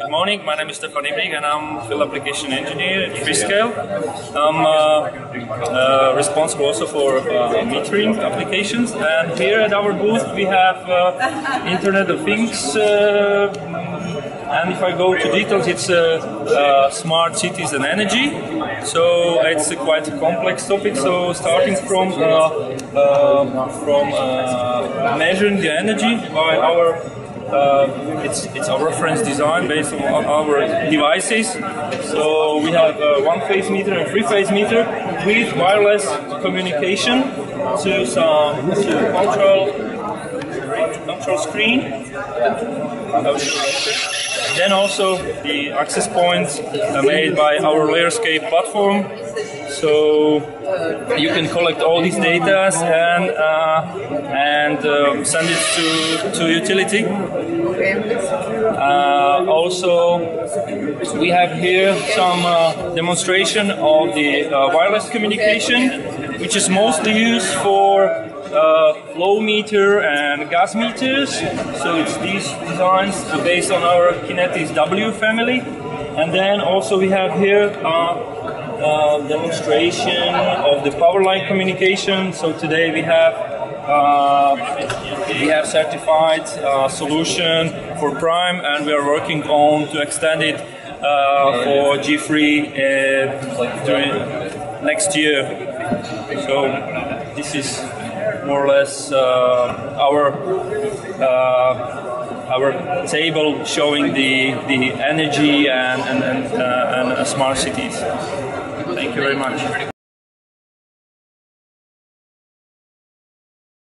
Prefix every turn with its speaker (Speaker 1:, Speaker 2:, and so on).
Speaker 1: Good morning, my name is Stefan Ibrig and I'm field application engineer at Freescale. I'm uh, uh, responsible also for uh, metering applications and here at our booth we have uh, Internet of Things uh, and if I go to details it's uh, smart cities and energy. So it's quite a complex topic. So starting from from measuring the energy by our uh, it's it's a reference design based on our devices. So we have a one-phase meter and three-phase meter with wireless communication to some to control control screen. Then also the access points are made by our Layerscape platform so you can collect all these data and uh, and uh, send it to to utility. Uh, also, we have here some uh, demonstration of the uh, wireless communication, which is mostly used for uh, flow meter and gas meters. So it's these designs based on our Kinetis W family. And then also we have here uh, uh, demonstration of the power line communication. So today we have uh, we have certified uh, solution for Prime, and we are working on to extend it uh, for G3 uh, during next year. So this is more or less uh, our our table showing the, the energy and, and, and, uh, and smart cities. Thank you very much.